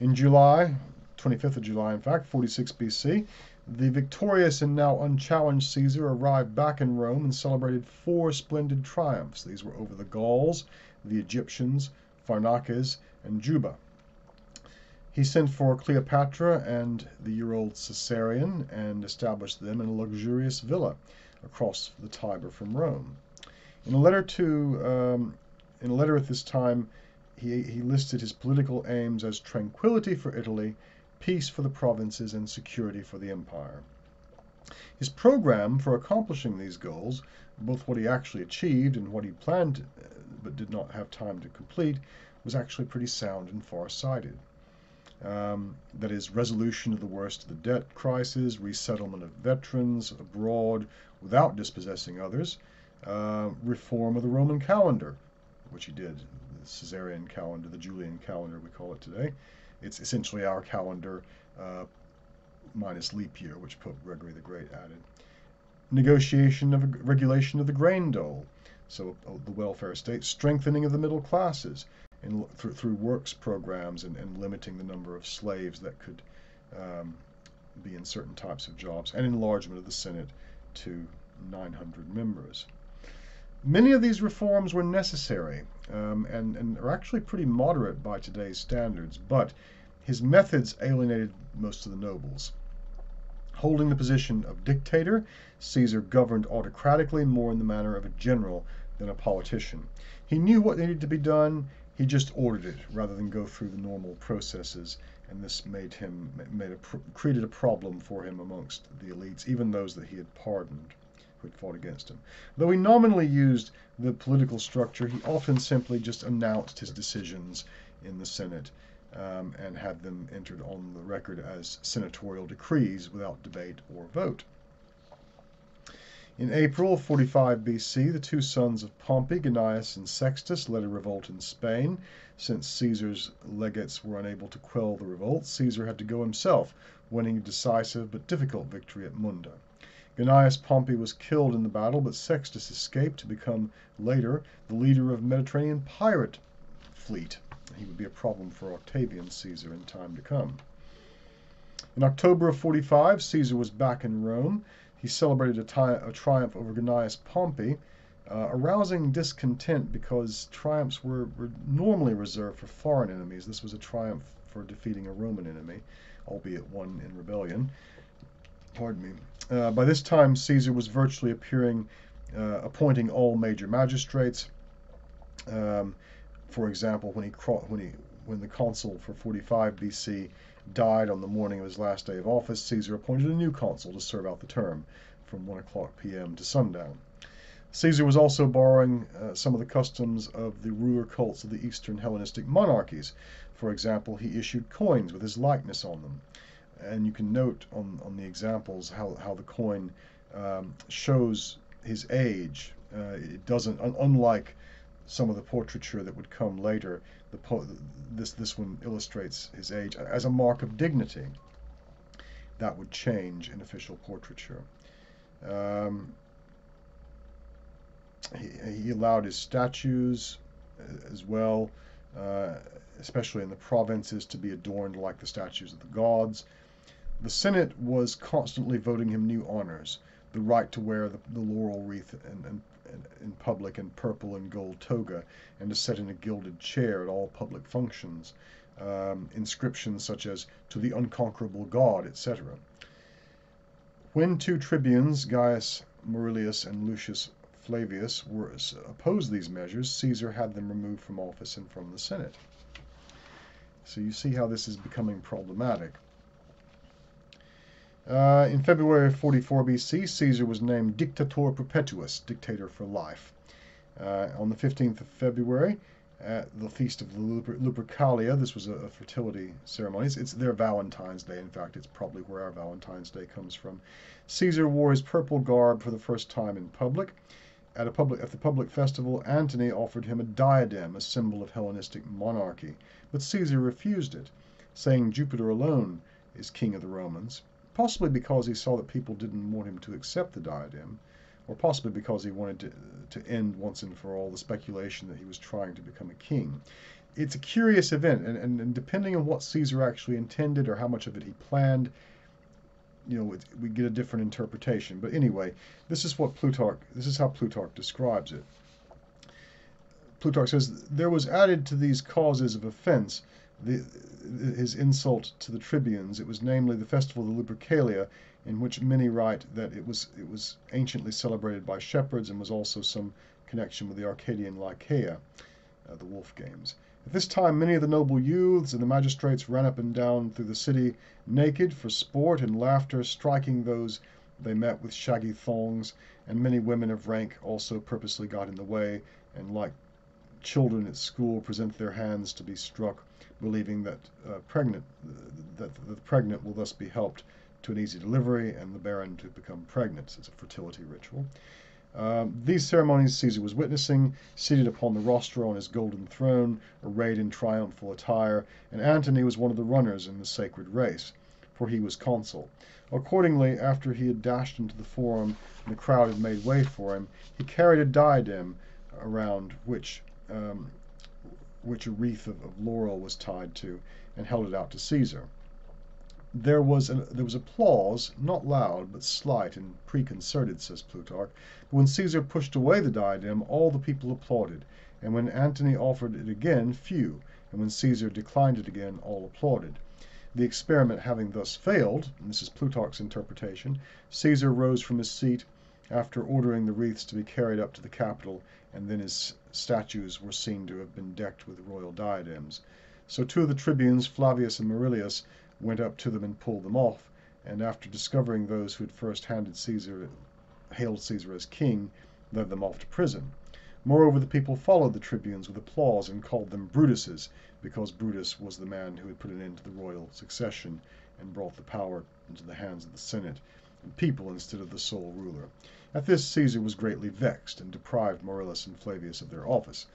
In July, 25th of July, in fact, 46 BC, the victorious and now unchallenged Caesar arrived back in Rome and celebrated four splendid triumphs. These were over the Gauls, the Egyptians, Pharnaces, and Juba. He sent for Cleopatra and the year old Caesarion and established them in a luxurious villa across the Tiber from Rome. In a letter to um, in a letter at this time, he, he listed his political aims as tranquility for Italy, peace for the provinces, and security for the empire. His program for accomplishing these goals, both what he actually achieved and what he planned uh, but did not have time to complete, was actually pretty sound and far sighted um, that is, resolution of the worst of the debt crisis, resettlement of veterans abroad without dispossessing others, uh, reform of the Roman calendar, which he did, the Caesarian calendar, the Julian calendar, we call it today. It's essentially our calendar uh, minus leap year, which Pope Gregory the Great added. Negotiation of regulation of the grain dole, so uh, the welfare state, strengthening of the middle classes, in, through, through works programs and, and limiting the number of slaves that could um, be in certain types of jobs, and enlargement of the Senate to 900 members. Many of these reforms were necessary um, and, and are actually pretty moderate by today's standards, but his methods alienated most of the nobles. Holding the position of dictator, Caesar governed autocratically more in the manner of a general than a politician. He knew what needed to be done, he just ordered it rather than go through the normal processes, and this made him made a created a problem for him amongst the elites, even those that he had pardoned who had fought against him. Though he nominally used the political structure, he often simply just announced his decisions in the Senate um, and had them entered on the record as senatorial decrees without debate or vote. In April 45 BC, the two sons of Pompey, Gnaeus and Sextus, led a revolt in Spain. Since Caesar's legates were unable to quell the revolt, Caesar had to go himself, winning a decisive but difficult victory at Munda. Gnaeus Pompey was killed in the battle, but Sextus escaped to become later the leader of Mediterranean pirate fleet. He would be a problem for Octavian Caesar in time to come. In October of 45, Caesar was back in Rome. He celebrated a, a triumph over Gnaeus Pompey, uh, arousing discontent because triumphs were, were normally reserved for foreign enemies. This was a triumph for defeating a Roman enemy, albeit one in rebellion. Pardon me. Uh, by this time, Caesar was virtually appearing, uh, appointing all major magistrates. Um, for example, when he when he when the consul for 45 BC died on the morning of his last day of office, Caesar appointed a new consul to serve out the term from 1 o'clock p.m. to sundown. Caesar was also borrowing uh, some of the customs of the ruler cults of the Eastern Hellenistic monarchies. For example, he issued coins with his likeness on them. And you can note on, on the examples how, how the coin um, shows his age. Uh, it doesn't, un unlike some of the portraiture that would come later, the this this one illustrates his age as a mark of dignity. That would change in official portraiture. Um, he, he, allowed his statues as well, uh, especially in the provinces, to be adorned like the statues of the gods. The Senate was constantly voting him new honors the right to wear the, the laurel wreath and, in, in, public in purple and gold toga, and to sit in a gilded chair at all public functions. Um, inscriptions such as "To the Unconquerable God," etc. When two tribunes, Gaius Murilius and Lucius Flavius, were opposed these measures, Caesar had them removed from office and from the Senate. So you see how this is becoming problematic. Uh, in February 44 BC, Caesar was named Dictator Perpetuus, dictator for life. Uh, on the 15th of February, at the feast of the Lupercalia, this was a, a fertility ceremony. It's, it's, their Valentine's Day. In fact, it's probably where our Valentine's Day comes from. Caesar wore his purple garb for the first time in public. At, a public, at the public festival, Antony offered him a diadem, a symbol of Hellenistic monarchy, but Caesar refused it, saying Jupiter alone is king of the Romans possibly because he saw that people didn't want him to accept the diadem, or possibly because he wanted to, to end once and for all the speculation that he was trying to become a king. It's a curious event, and, and, and depending on what Caesar actually intended or how much of it he planned, you know, we get a different interpretation. But anyway, this is what Plutarch, this is how Plutarch describes it. Plutarch says, There was added to these causes of offense the, his insult to the tribunes. It was namely the festival of the Lupercalia, in which many write that it was it was anciently celebrated by shepherds and was also some connection with the Arcadian Lycaea, uh, the wolf games. At this time, many of the noble youths and the magistrates ran up and down through the city naked for sport and laughter, striking those they met with shaggy thongs, and many women of rank also purposely got in the way, and like children at school present their hands to be struck believing that uh, pregnant that the pregnant will thus be helped to an easy delivery and the barren to become pregnant. It's a fertility ritual. Um, these ceremonies Caesar was witnessing, seated upon the rostra on his golden throne, arrayed in triumphal attire, and Antony was one of the runners in the sacred race, for he was consul. Accordingly, after he had dashed into the forum and the crowd had made way for him, he carried a diadem around which um, which a wreath of, of, laurel was tied to, and held it out to Caesar. There was, an, there was applause, not loud, but slight and preconcerted, says Plutarch. But when Caesar pushed away the diadem, all the people applauded, and when Antony offered it again, few, and when Caesar declined it again, all applauded. The experiment having thus failed, this is Plutarch's interpretation, Caesar rose from his seat after ordering the wreaths to be carried up to the Capitol, and then his statues were seen to have been decked with royal diadems. So two of the tribunes, Flavius and Murilius, went up to them and pulled them off, and after discovering those who had first handed Caesar, hailed Caesar as king, led them off to prison. Moreover, the people followed the tribunes with applause and called them Brutuses, because Brutus was the man who had put an end to the royal succession and brought the power into the hands of the Senate people instead of the sole ruler. At this Caesar was greatly vexed, and deprived Murillus and Flavius of their office.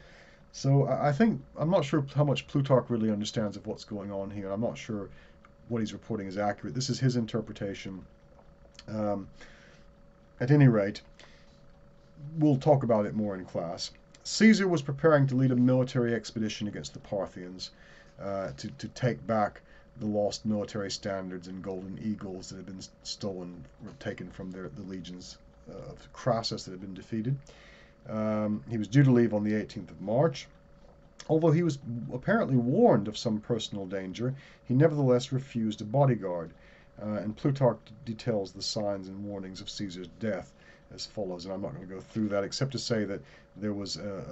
So I think I'm not sure how much Plutarch really understands of what's going on here. I'm not sure what he's reporting is accurate. This is his interpretation. Um, at any rate, we'll talk about it more in class. Caesar was preparing to lead a military expedition against the Parthians uh, to, to take back the lost military standards and golden eagles that had been stolen, or taken from their, the legions of Crassus that had been defeated. Um, he was due to leave on the 18th of March. Although he was apparently warned of some personal danger, he nevertheless refused a bodyguard. Uh, and Plutarch details the signs and warnings of Caesar's death as follows, and I'm not going to go through that except to say that there was a,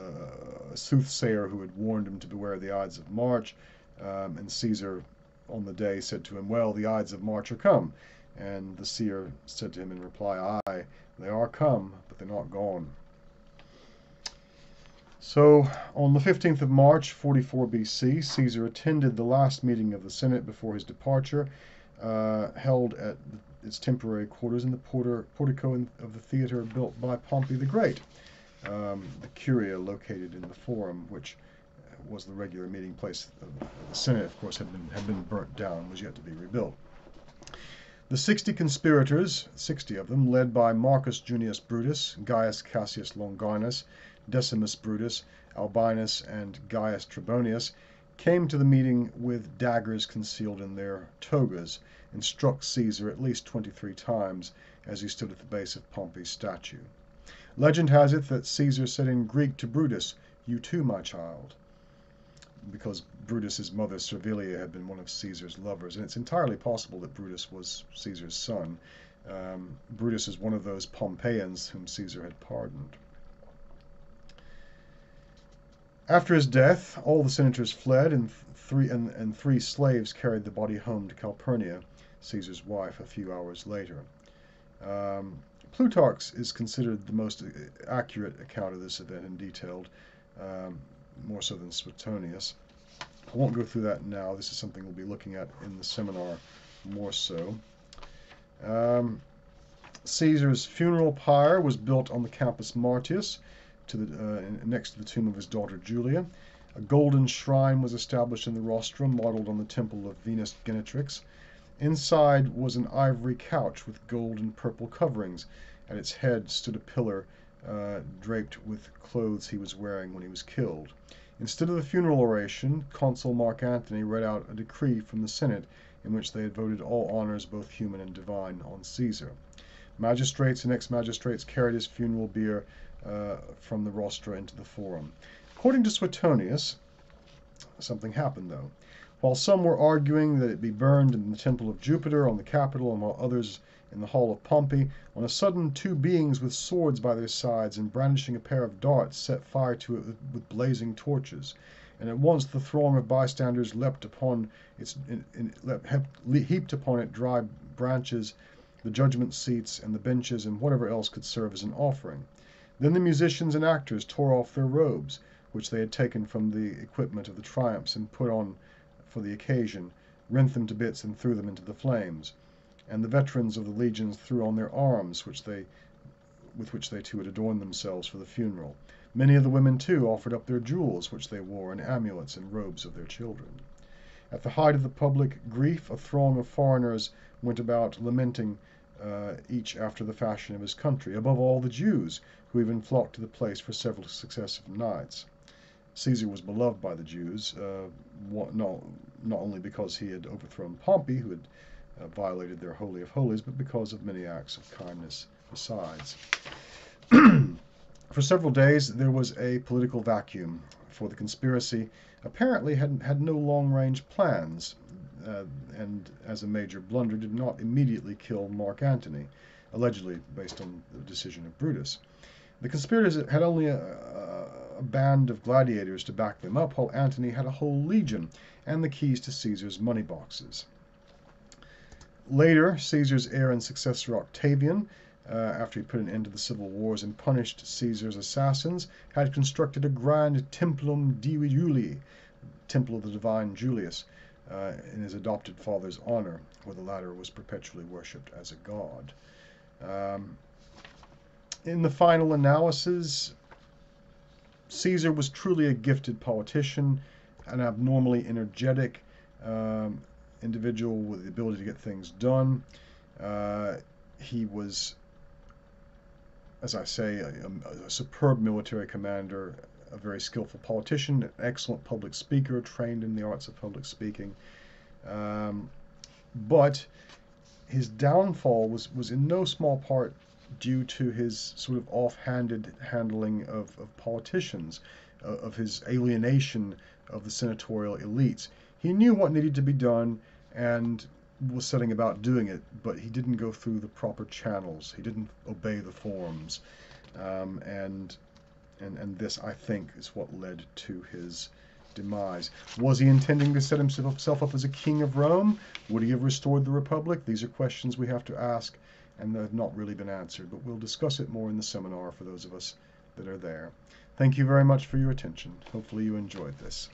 a, a soothsayer who had warned him to beware the Ides of March, um, and Caesar on the day said to him, Well, the Ides of March are come. And the seer said to him in reply, Aye, they are come, but they're not gone. So, on the 15th of March, 44 BC, Caesar attended the last meeting of the Senate before his departure, uh, held at its temporary quarters in the porter, portico of the theater built by Pompey the Great, um, the Curia located in the Forum, which was the regular meeting place the Senate, of course, had been, had been burnt down, was yet to be rebuilt. The sixty conspirators, sixty of them, led by Marcus Junius Brutus, Gaius Cassius Longinus, Decimus Brutus, Albinus, and Gaius Trebonius, came to the meeting with daggers concealed in their togas, and struck Caesar at least twenty three times as he stood at the base of Pompey's statue. Legend has it that Caesar said in Greek to Brutus, You too, my child, because Brutus's mother Servilia had been one of Caesar's lovers, and it's entirely possible that Brutus was Caesar's son. Um, Brutus is one of those Pompeians whom Caesar had pardoned. After his death, all the senators fled, and three, and, and three slaves carried the body home to Calpurnia, Caesar's wife, a few hours later. Um, Plutarch's is considered the most uh, accurate account of this event and detailed, um, more so than Suetonius. I won't go through that now. This is something we'll be looking at in the seminar more so. Um, Caesar's funeral pyre was built on the Campus Martius, to the, uh, next to the tomb of his daughter Julia. A golden shrine was established in the rostrum, modeled on the temple of Venus Genetrix. Inside was an ivory couch with gold and purple coverings. At its head stood a pillar uh, draped with clothes he was wearing when he was killed. Instead of the funeral oration, Consul Mark Antony read out a decree from the Senate in which they had voted all honors, both human and divine, on Caesar. Magistrates and ex magistrates carried his funeral bier uh, from the rostra into the forum. According to Suetonius, something happened though. While some were arguing that it be burned in the temple of Jupiter on the Capitol, and while others in the hall of Pompey, on a sudden two beings with swords by their sides and brandishing a pair of darts set fire to it with blazing torches. And at once the throng of bystanders leapt upon its in, in, heaped upon it dry branches, the judgment seats, and the benches, and whatever else could serve as an offering. Then the musicians and actors tore off their robes, which they had taken from the equipment of the triumphs and put on for the occasion, rent them to bits and threw them into the flames. And the veterans of the legions threw on their arms, which they, with which they too had adorned themselves for the funeral. Many of the women too offered up their jewels, which they wore, and amulets and robes of their children. At the height of the public grief, a throng of foreigners went about lamenting uh, each after the fashion of his country, above all the Jews, who even flocked to the place for several successive nights. Caesar was beloved by the Jews, uh, not, not only because he had overthrown Pompey, who had uh, violated their Holy of Holies, but because of many acts of kindness besides. for several days, there was a political vacuum, for the conspiracy apparently had, had no long range plans, uh, and as a major blunder, did not immediately kill Mark Antony, allegedly based on the decision of Brutus. The conspirators had only a, a, band of gladiators to back them up, while Antony had a whole legion and the keys to Caesar's money boxes. Later, Caesar's heir and successor Octavian, uh, after he put an end to the civil wars and punished Caesar's assassins, had constructed a grand Templum Divi Julii, Temple of the Divine Julius, uh, in his adopted father's honor, where the latter was perpetually worshipped as a god. Um, in the final analysis, Caesar was truly a gifted politician, an abnormally energetic um, individual with the ability to get things done. Uh, he was, as I say, a, a, superb military commander, a very skillful politician, an excellent public speaker, trained in the arts of public speaking. Um, but his downfall was, was in no small part due to his sort of offhanded handling of, of politicians, uh, of his alienation of the senatorial elites. He knew what needed to be done and was setting about doing it, but he didn't go through the proper channels. He didn't obey the forms, um, and and and this, I think, is what led to his demise. Was he intending to set himself up as a king of Rome? Would he have restored the republic? These are questions we have to ask and they have not really been answered, but we'll discuss it more in the seminar for those of us that are there. Thank you very much for your attention. Hopefully you enjoyed this.